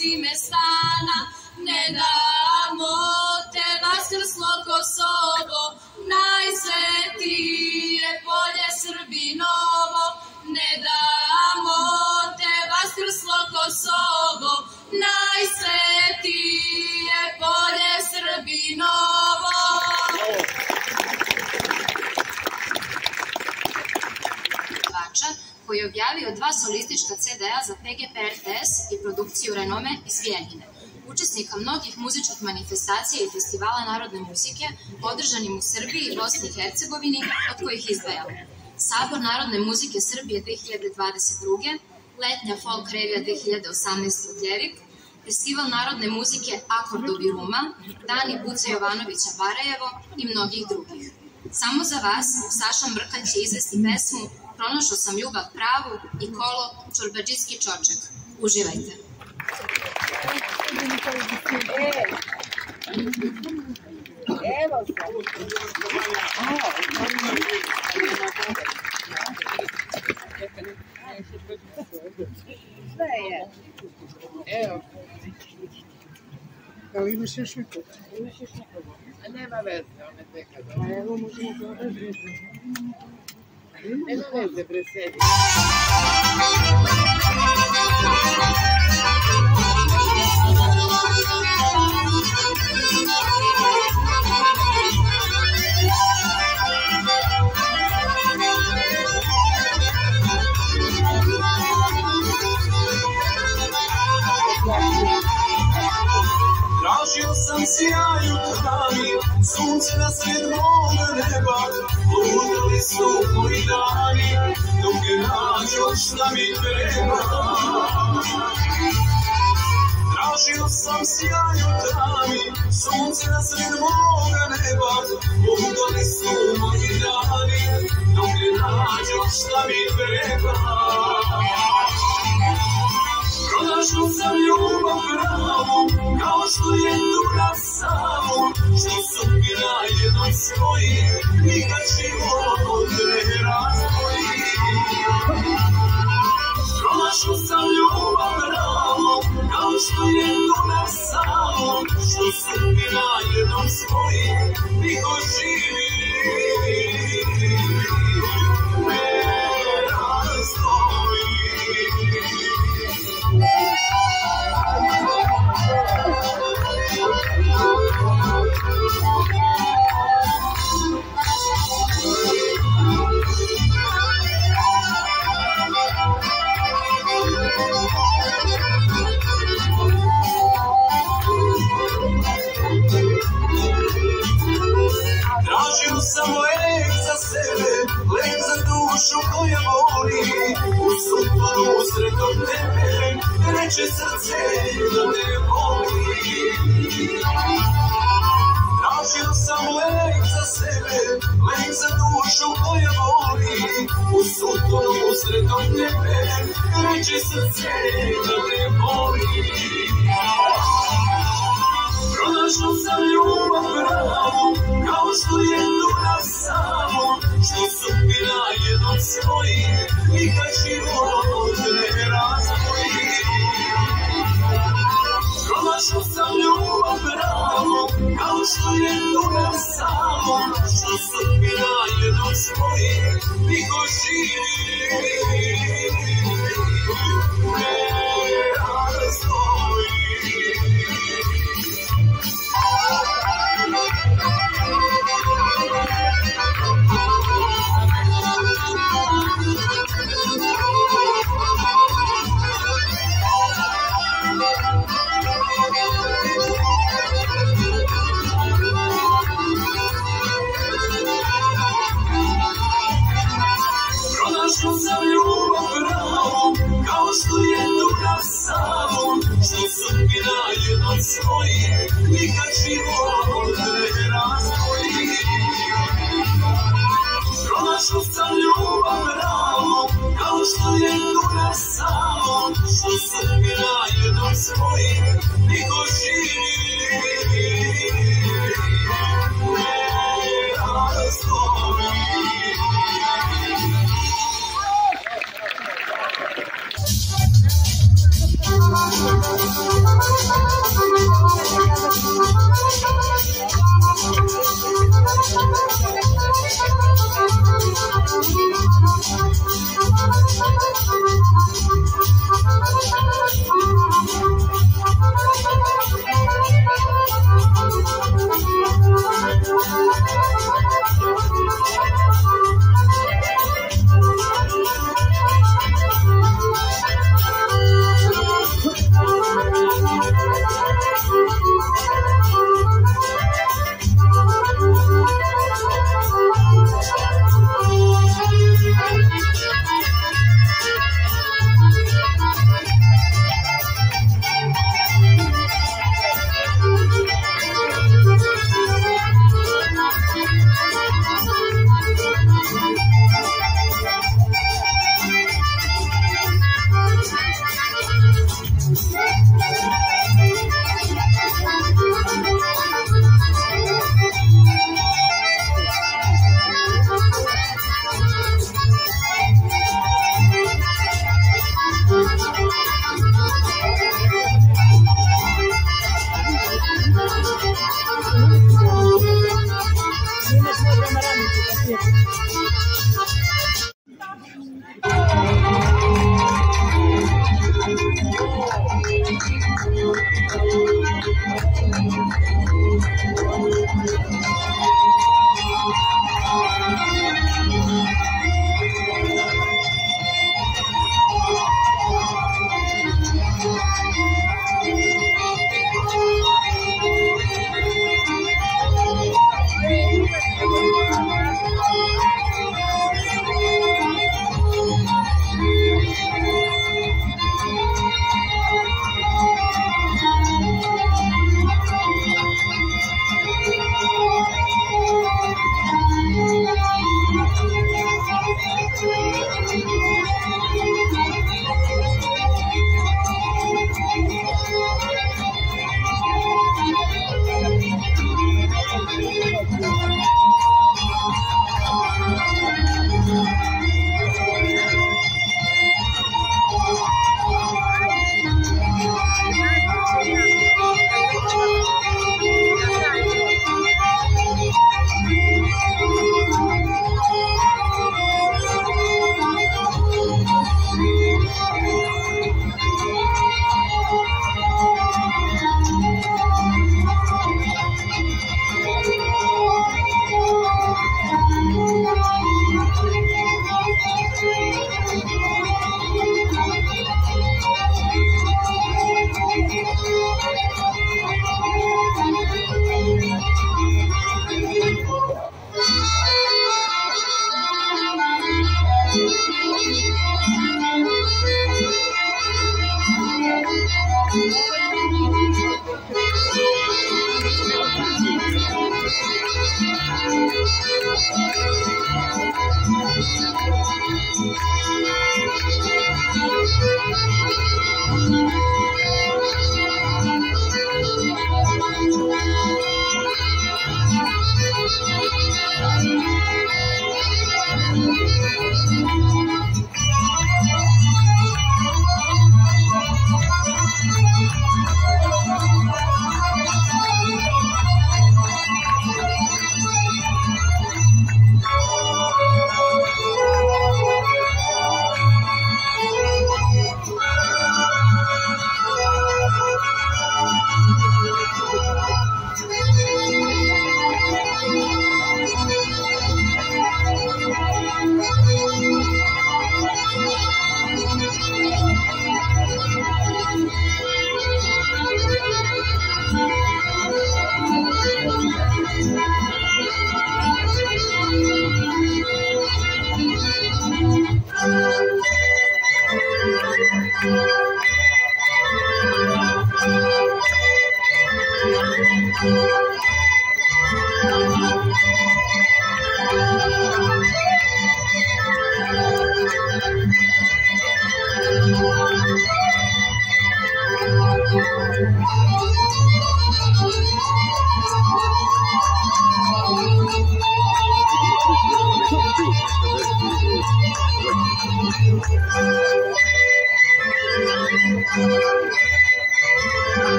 i gazime stana, ne damo te vaskrslo Kosovo, najsvetije polje Srbinovo, ne damo te vaskrslo Kosovo, najsvetije polje Srbinovo. pevača koji je objavio dva solistička CD-a za PGP RTS i produkciju Renome iz Bijeljine. Učesnika mnogih muzičkih manifestacija i festivala narodne muzike održanim u Srbiji i Bosni i Hercegovini, od kojih izdvajamo Sabor narodne muzike Srbije 2022. Letnja folk revija 2018. u Gljevik, Festival narodne muzike Akordovi Ruma, Dani Buca Jovanovića Barajevo i mnogih drugih. Samo za vas Saša Mrkalj će izvesti pesmu Pronašao sam ljubav pravu i kolo Čurbadžijski čoček. Uživajte. Evo je. Evo. Ali imaš još? Imaš još nema veze, one teka. A evo možemo Você percebe? Tražio sam sjaj u travi, sunce na sred moga neba, lutali su moji dani, dok ne nađo šta mi treba. Tražio sam sjaj u travi, sunce na sred moga neba, lutali su moji dani, dok ne nađo šta mi treba što sam ljubav pravu, kao što je duga samo, što sudbina jednom svoji, nikad život ne razvoji. Pronašu sam ljubav pravu, kao što je duga samo, što sudbina jednom svoji, niko život reče srce da ne voli. Tražim samo lek za sebe, lek za dušu koja voli. U sutonu usredom tebe, reče srce da ne voli. Pronašao sam ljubav pravu, kao što je Dunav samo, što sudbina jednom svoji, nikad život ne. Pronašao sam ljubav kao što je Dunav samo, što sudbina jednom svoji, niko živi. Ne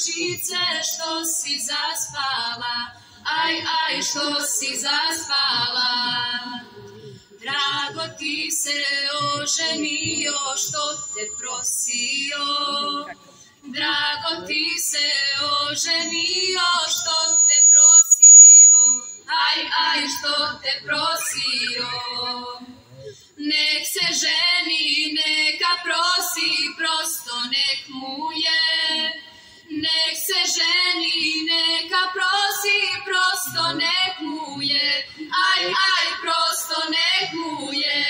devojčice, što si zaspala. Aj, aj, što si zaspala. Drago ti se oženio, što te prosio. Drago ti se oženio, što te prosio. Aj, aj, što te prosio. Nek se ženi, neka prosi, prosto nek mu je. Nek se ženi, neka prosi, prosto nek mu je. Aj, aj, prosto nek mu je.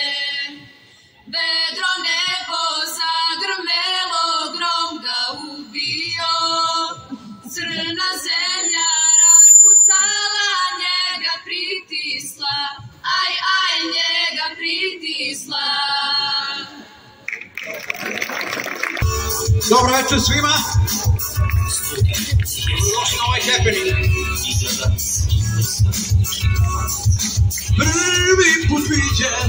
Vedro nebo zagrmelo, grom ga ubio. Crna zemlja raspucala, njega pritisla. Aj, aj, njega pritisla. Dobro večer svima.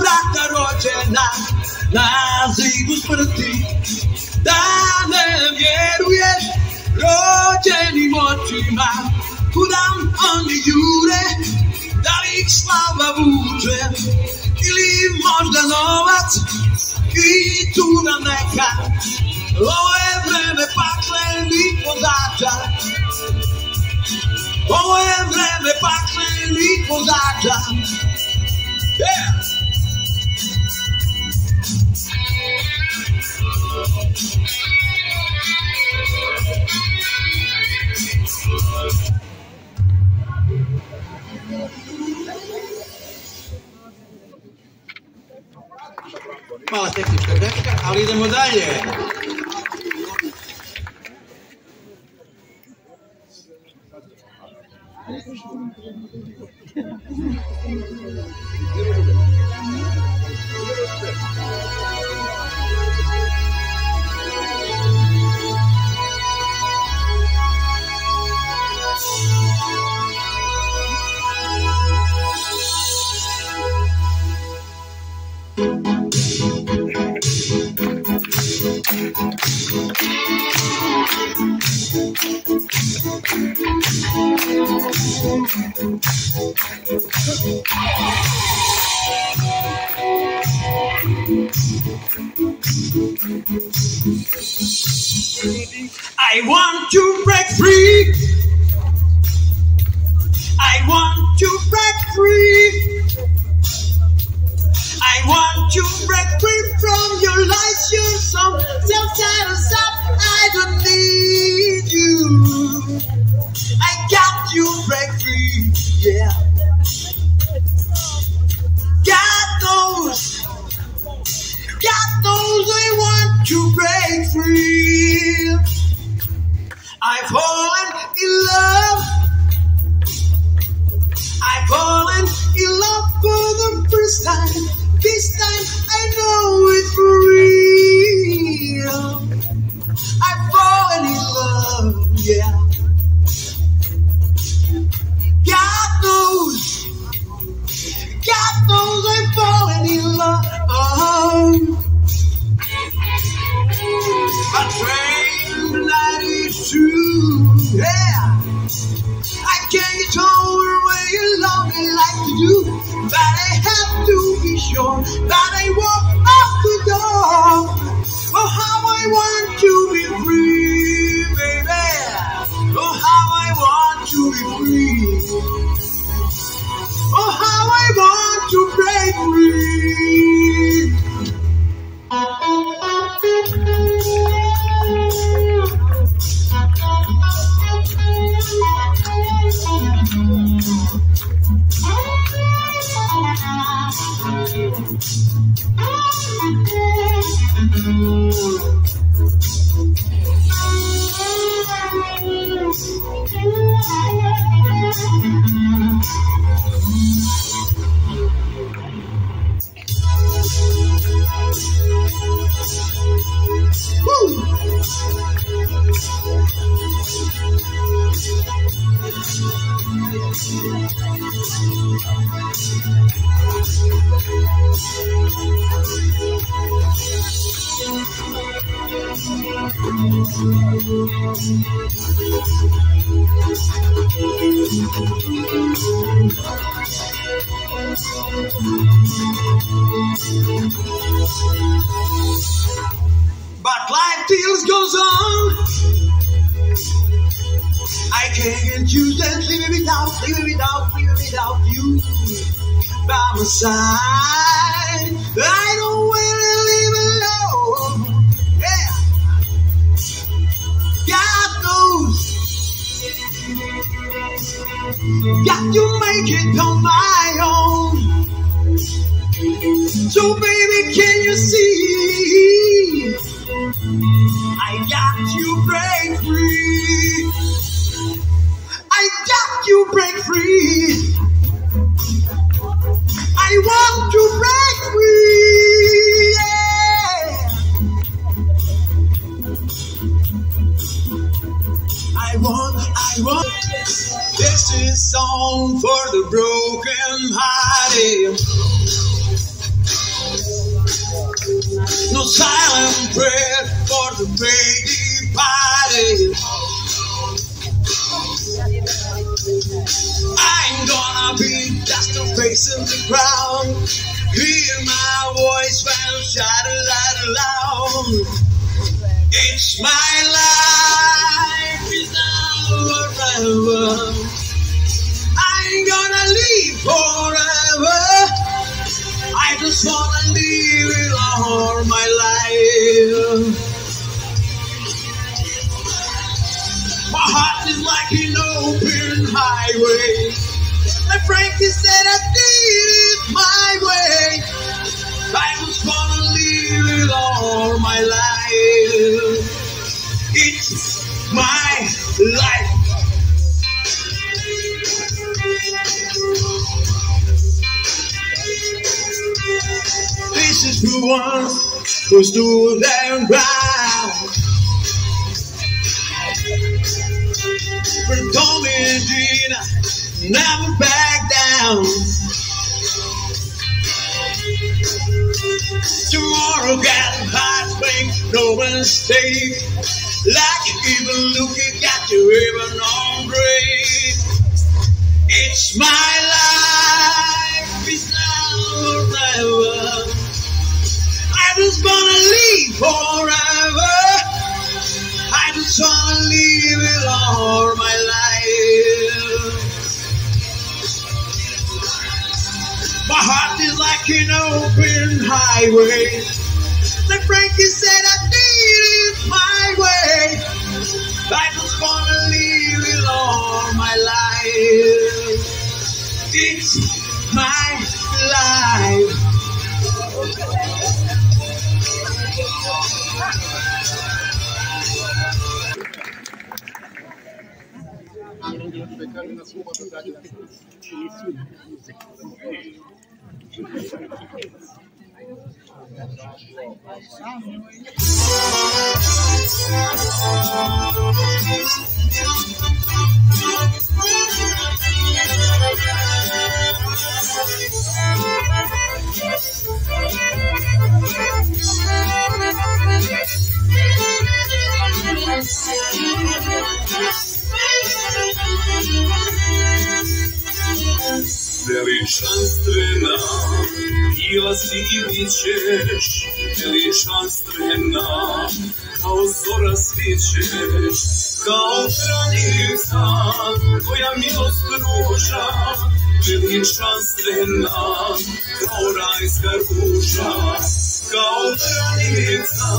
brata rođena na zidu smrti. Da ne vjeruješ rođenim očima Kudam oni jure, da li ih slava vuče Ili možda novac? I tuda neka Ovo je vreme paklenih vozača. Ovo je vreme paklenih vozača Fala técnica, técnica, Alida Medalha. I want to break free. I want to break free. I want to break free from your lies. You're so self-satisfied. I don't need you. I got to break free. Yeah. God knows. God knows I want to break free. I've fallen in love. I've fallen in love for the first time. This time I know it's for real. I've fallen in love, yeah. God knows, God knows I've fallen in love. A train that is true, yeah. I can't get over where you love me like to do, but I have to be sure that I walk out can't that living without, living without, living without you by my side. I don't wanna live alone. Yeah. God knows. Got to make it on my own. So baby, can you see? I got to break free. To break free. I want to break free. Yeah. I want, I want. This is song for the broken hearted. Highway. And Frankie said I did it my way. I just wanna live it all my life. It's my life. This is the one who stood their ground. But Tommy and never back down. Tomorrow got hot wing, no mistake. Like you even look, you got you even on break. It's my life, it's now or never. I just wanna live forever. I just wanna live it all my life. My heart is like an open highway. Like Frankie said, I did it my way. I just wanna live it all my life. It's my life. There is bila si i bit ćeš, veličanstvena, kao zora svićeš, kao granica koja milost pruža, veličanstvena, kao rajska ruža, kao granica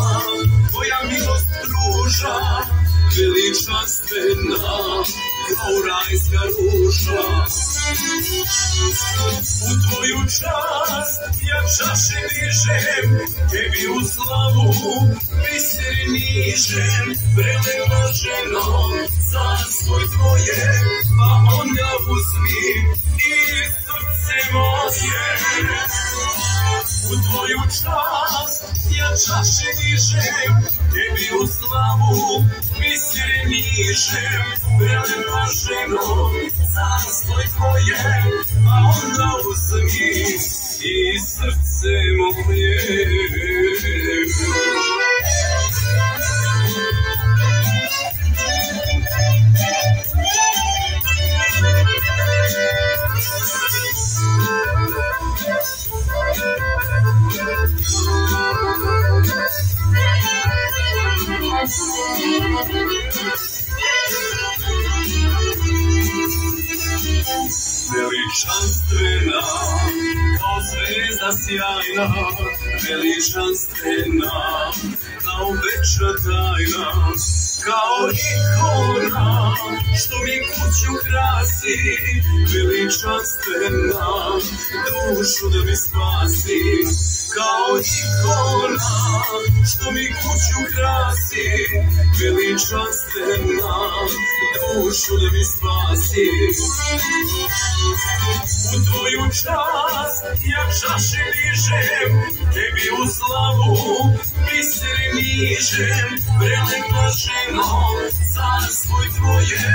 koja milost pruža, veličanstvena, kao rajska ruža, U tvoju čast ja čaše dižem, tebi u slavu biseri nižem, preleva ženo, carstvo tvoje, pa onda uzmi i srce moje. U tvoju čast ja čaše dižem, tebi u slavu biseri nižem, preleva ženo, carstvo tvoje, pa onda uzmi i srce moje. Veličanstvena, kao zvezda sjajna, veličanstvena, kao večna tajna, kao ikona, što mi kuću krasi, veličanstvena, dušu da mi spasi, kao ikona, što mi kuću krasi, veličanstvena, dušu da mi spasi. U tvoju čast ja čaše dižem, tebi u slavu biseri nižem, prelepa ženo, carstvo tvoje,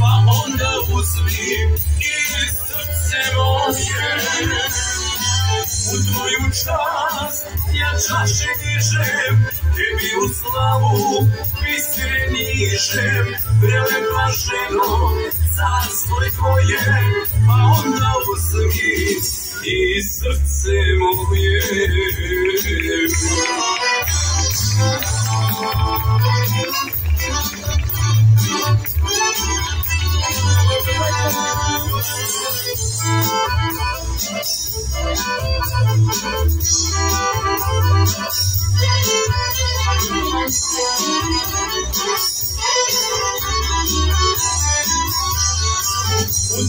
pa onda uzmi i srce moje. Бунтую час, я чаще ніжим, Тобі у славу пістернішим, Брелем блажено, царство твоє, А он на усмі, і серце моє. Thank you. У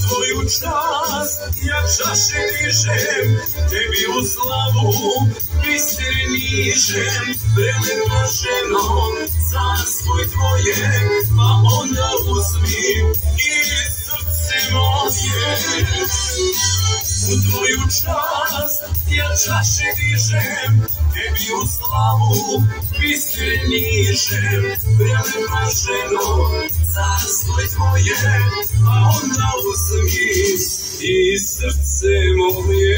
твою час, як жашенішем, тобі у славу пістернішем, прилив блаженом царство твоє, а он на усмів і U tvoju čast ja čaše dižem, tebi u slavu biseri nižem, prelepa ženo, carstvo tvoje, pa onda uzmi i srce moje.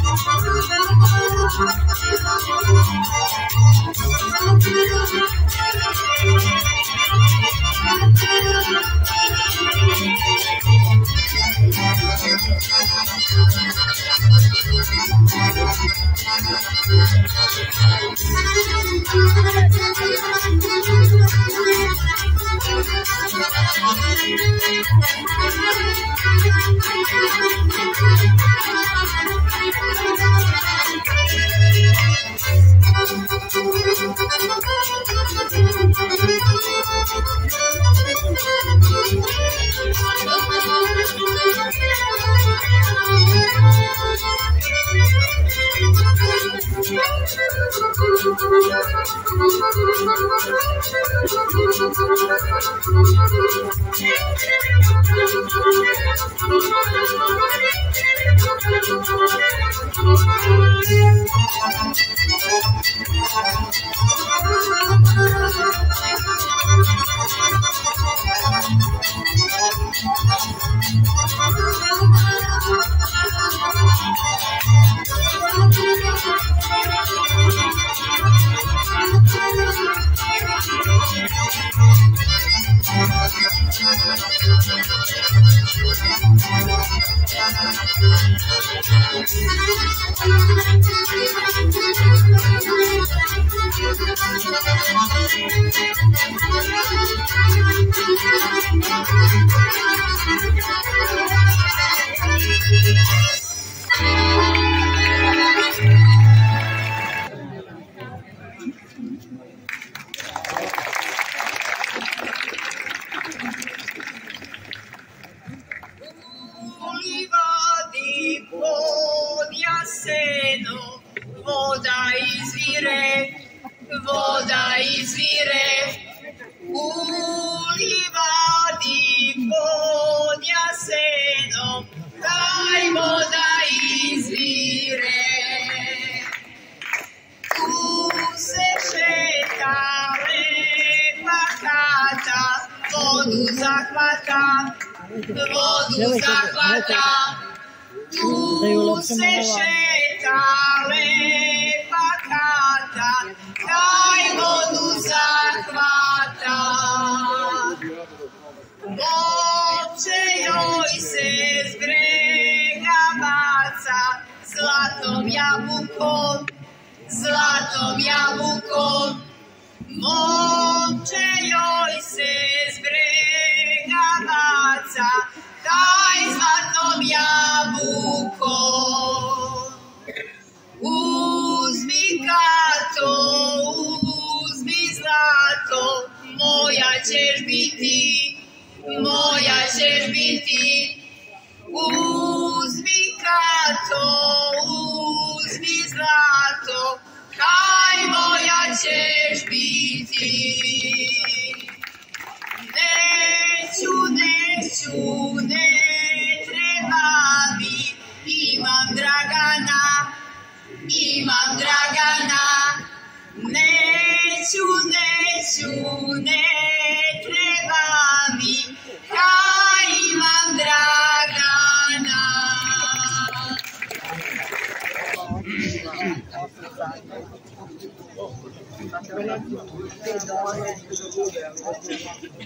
Thank you. brato, kaj moja.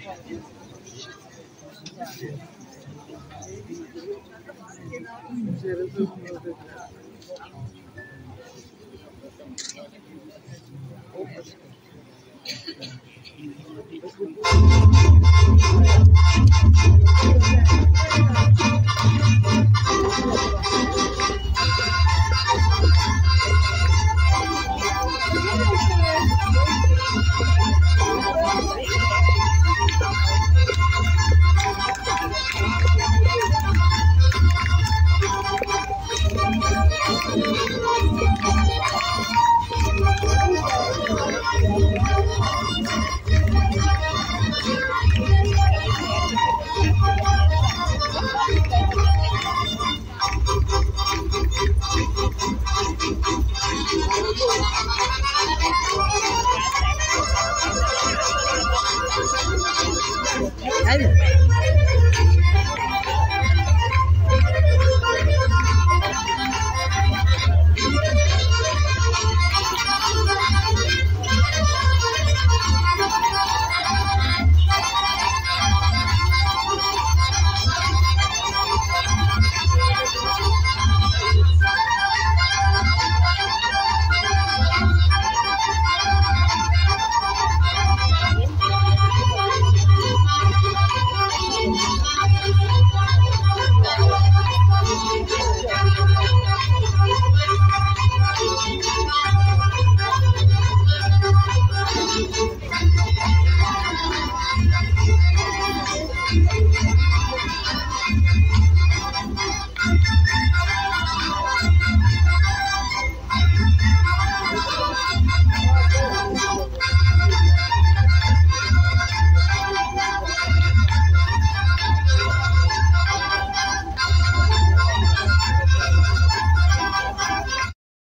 Yeah.